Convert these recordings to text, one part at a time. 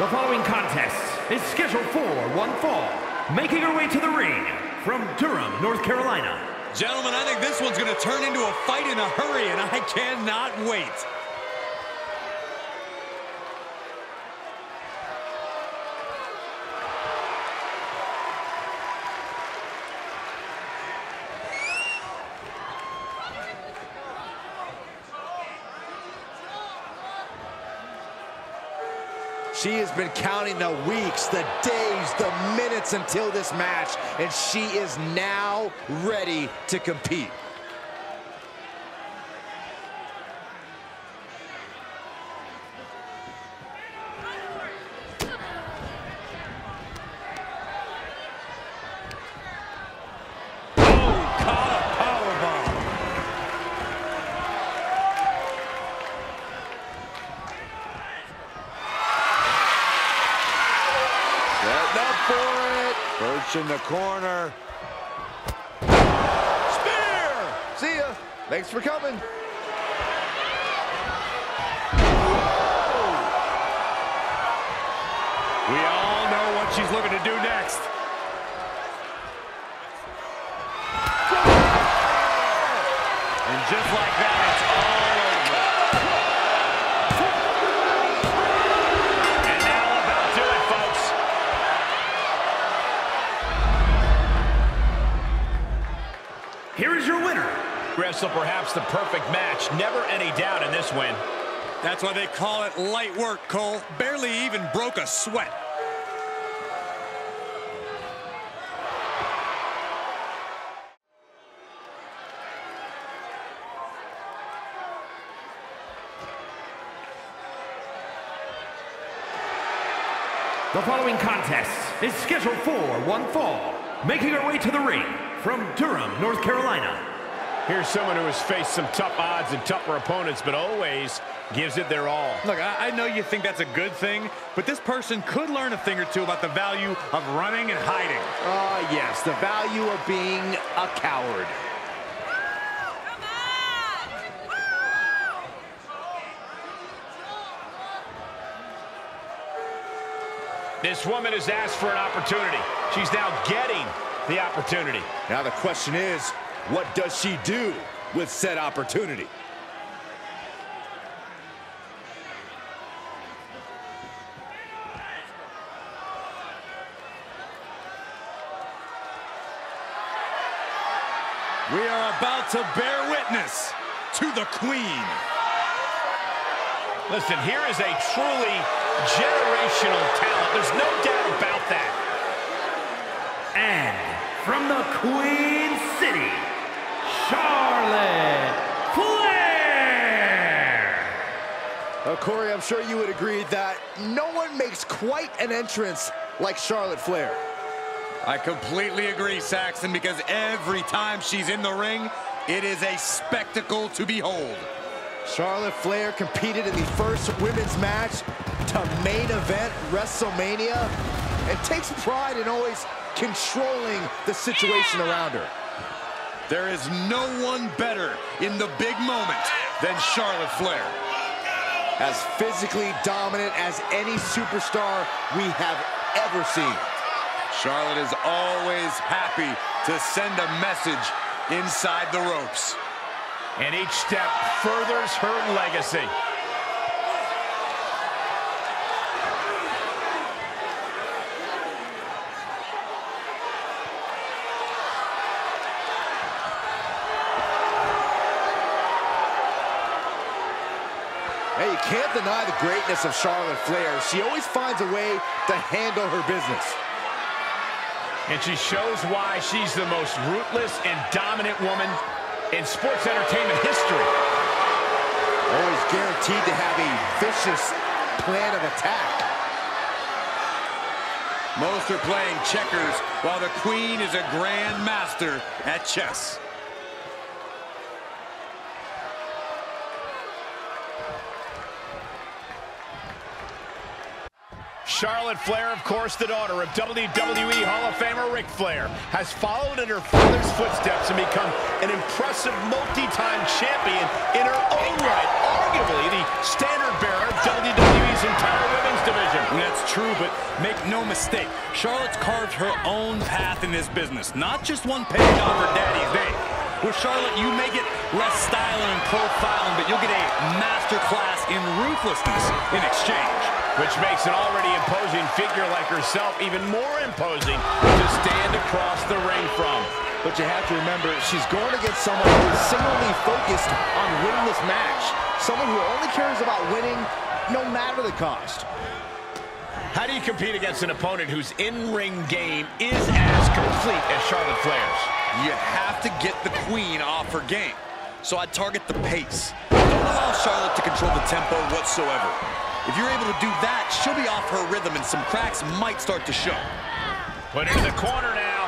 The following contest is scheduled for one fall. Making her way to the ring from Durham, North Carolina. Gentlemen, I think this one's going to turn into a fight in a hurry, and I cannot wait. She has been counting the weeks, the days, the minutes until this match, and she is now ready to compete. Setting up for it. Perch in the corner. Spear! See ya. Thanks for coming. We all know what she's looking to do next. Here is your winner. Wrestle perhaps the perfect match. Never any doubt in this win. That's why they call it light work, Cole. Barely even broke a sweat. The following contest is scheduled for one fall. Making her way to the ring from Durham, North Carolina. Here's someone who has faced some tough odds and tougher opponents, but always gives it their all. Look, I, I know you think that's a good thing, but this person could learn a thing or two about the value of running and hiding. Ah, yes, the value of being a coward. This woman has asked for an opportunity. She's now getting the opportunity. Now the question is, what does she do with said opportunity? We are about to bear witness to the Queen. Listen, here is a truly generational talent. There's no doubt about that. And from the Queen City, Charlotte Flair. Uh, Corey, I'm sure you would agree that no one makes quite an entrance like Charlotte Flair. I completely agree, Saxton, because every time she's in the ring, it is a spectacle to behold. Charlotte Flair competed in the first women's match to main event WrestleMania and takes pride in always controlling the situation around her. There is no one better in the big moment than Charlotte Flair. As physically dominant as any superstar we have ever seen. Charlotte is always happy to send a message inside the ropes. And each step furthers her legacy. Can't deny the greatness of Charlotte Flair. She always finds a way to handle her business. And she shows why she's the most ruthless and dominant woman in sports entertainment history. Always guaranteed to have a vicious plan of attack. Most are playing checkers while the Queen is a grand master at chess. Charlotte Flair, of course, the daughter of WWE Hall of Famer Ric Flair, has followed in her father's footsteps and become an impressive multi-time champion in her own right, arguably the standard bearer of WWE's entire women's division. that's true, but make no mistake, Charlotte's carved her own path in this business, not just one page on her daddy's name. With Charlotte, you may get less styling and profiling, but you'll get a masterclass in ruthlessness in exchange. Which makes an already imposing figure like herself even more imposing to stand across the ring from. But you have to remember, she's going against someone who is singularly focused on winning this match. Someone who only cares about winning no matter the cost. How do you compete against an opponent whose in-ring game is as complete as Charlotte Flair's? You have to get the queen off her game. So I target the pace. Don't allow Charlotte to control the tempo whatsoever. If you're able to do that, she'll be off her rhythm and some cracks might start to show. Put into the corner now.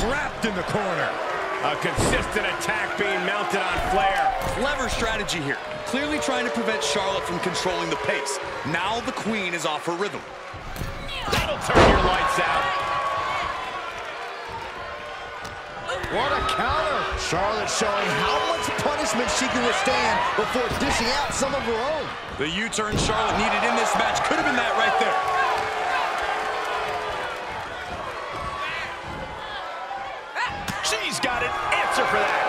Trapped in the corner. A consistent attack being mounted on Flair. Clever strategy here. Clearly trying to prevent Charlotte from controlling the pace. Now the queen is off her rhythm. That'll turn your lights out. What a counter. Charlotte showing how much punishment she can withstand before dishing out some of her own. The U-turn Charlotte needed in this match could have been that right there. She's got an answer for that.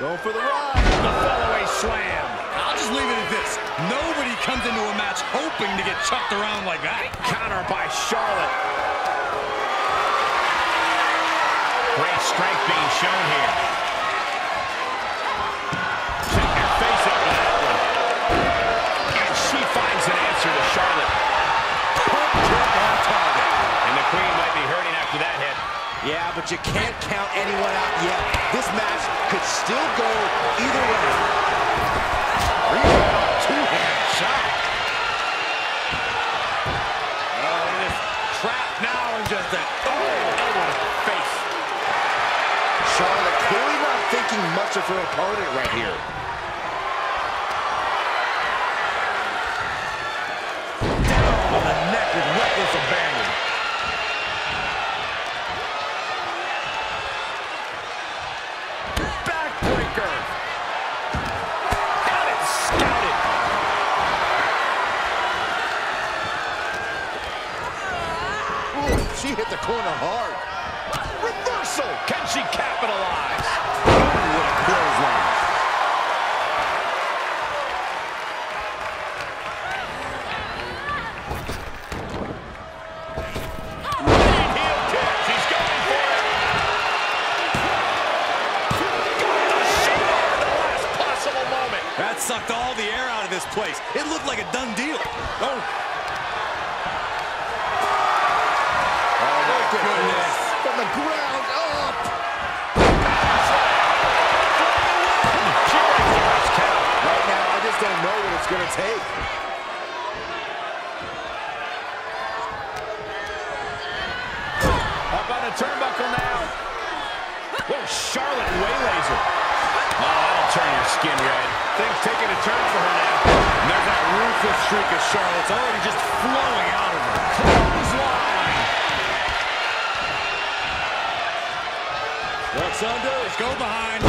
Going for the run. The fallaway slam. I'll just leave it at this. Nobody comes into a match hoping to get chucked around like that. Counter by Charlotte. Great strength being shown here. Check your face up to that one. And she finds an answer to Charlotte. Kick on target. And the queen might be hurting after that hit. Yeah, but you can't count anyone out yet. This match could still go either way. Rebound, two-hand shot. Oh, is trapped now and just a oh, elbow to the face. Charlotte thinking much of her opponent right here. Down on the neck with reckless abandon. Place. It looked like a done deal. Oh, Oh, my goodness. From the ground up. She breaks the first count. Right now, I just don't know what it's going to take. Up on the turnbuckle now. Whoa, Charlotte waylays her. Oh, that'll turn your skin red. Things taking a turn for her now. and there's that ruthless streak of Charlotte's already just flowing out of her. Clothesline. Looks under. Let's go behind.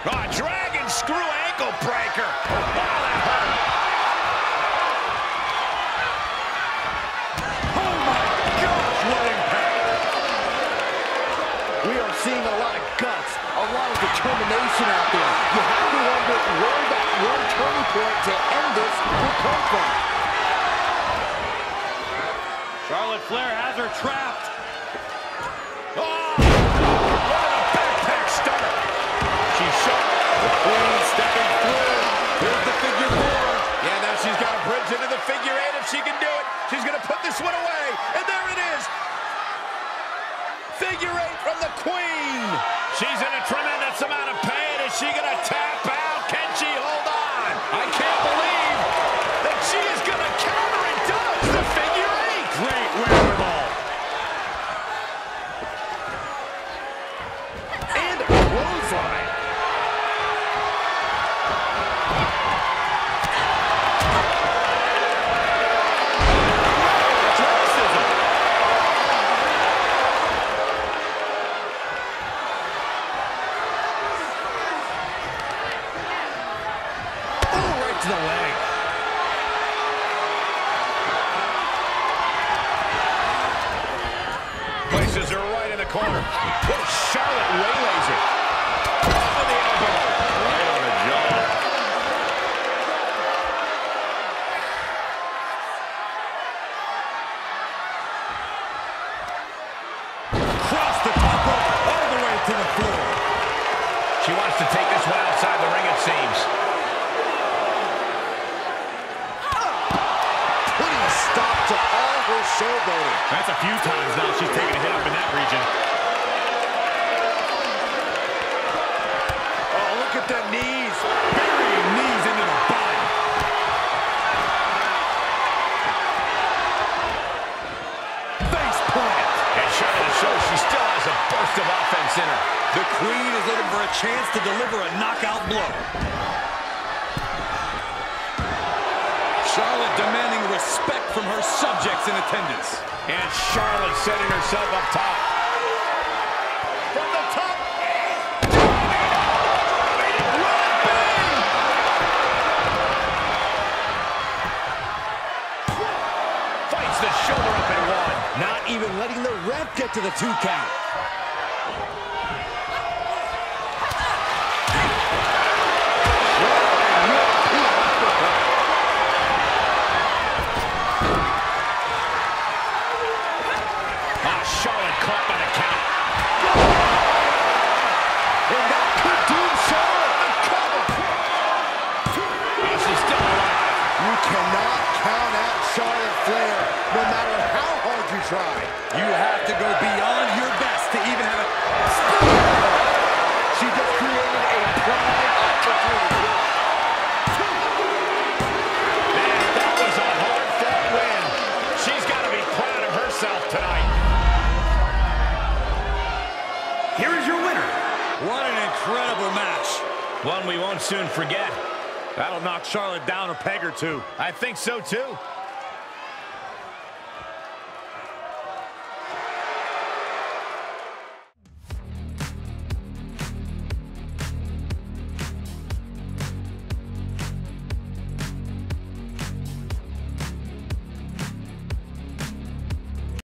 Oh, dragon screw ankle breaker. Wow, that hurt. Oh my impact! We are seeing a lot of guts, a lot of determination out there. You have to wonder where that one turning point to end this will come from. Charlotte Flair has her trapped. Figure eight if she can do it. She's going to put this one away. And there it is. Figure eight from the Queen. She's the leg. Places her right in the corner. Oh, Charlotte waylays floor. She wants to take this one outside the ring, it seems. Putting a stop to all her showboating. That's a few times now she's taken a hit up in that region. Oh, look at the knees. Burying knees into the body. Face plant. And Charlotte shows she still has a burst of offense in her. The Queen is looking for a chance to deliver a knockout blow. Demanding respect from her subjects in attendance. And Charlotte setting herself up top. From the top. Fights the shoulder up and one. Not even letting the ref get to the two count. One we won't soon forget. That'll knock Charlotte down a peg or two. I think so, too.